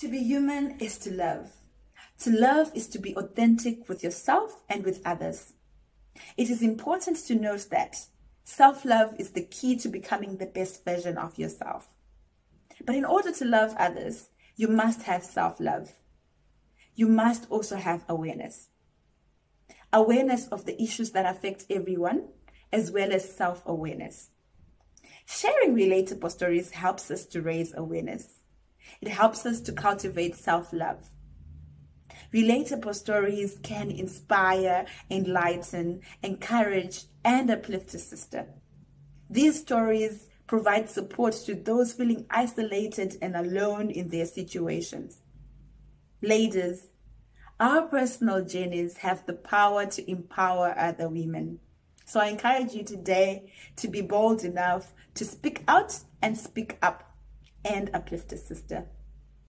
To be human is to love. To love is to be authentic with yourself and with others. It is important to note that self love is the key to becoming the best version of yourself. But in order to love others, you must have self love. You must also have awareness. Awareness of the issues that affect everyone, as well as self awareness. Sharing relatable stories helps us to raise awareness. It helps us to cultivate self love. Relatable stories can inspire, enlighten, encourage, and uplift a sister. These stories provide support to those feeling isolated and alone in their situations. Ladies, our personal journeys have the power to empower other women. So I encourage you today to be bold enough to speak out and speak up and uplift a sister.